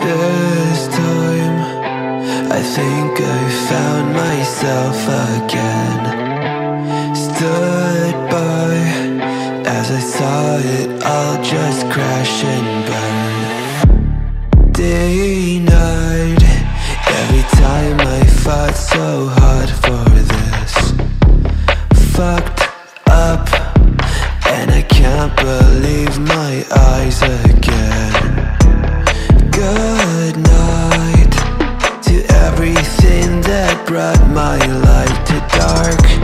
This time, I think I found myself again. Stood by as I saw it all just crash and burn. Day, night, every time I fought so hard for this. Fucked up, and I can't believe my eyes again. Good night to everything that brought my light to dark.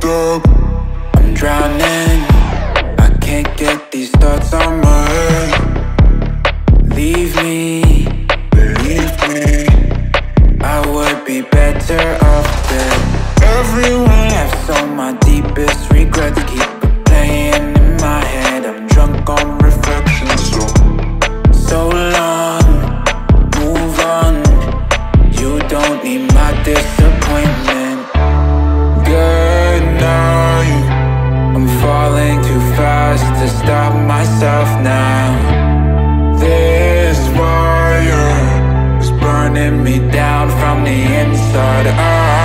fucked I'm drowning. I can't get these thoughts on my head. Leave me. Believe me. I would be better off dead. Everyone left so my deepest regrets. Keep stop myself now. This fire is burning me down from the inside out.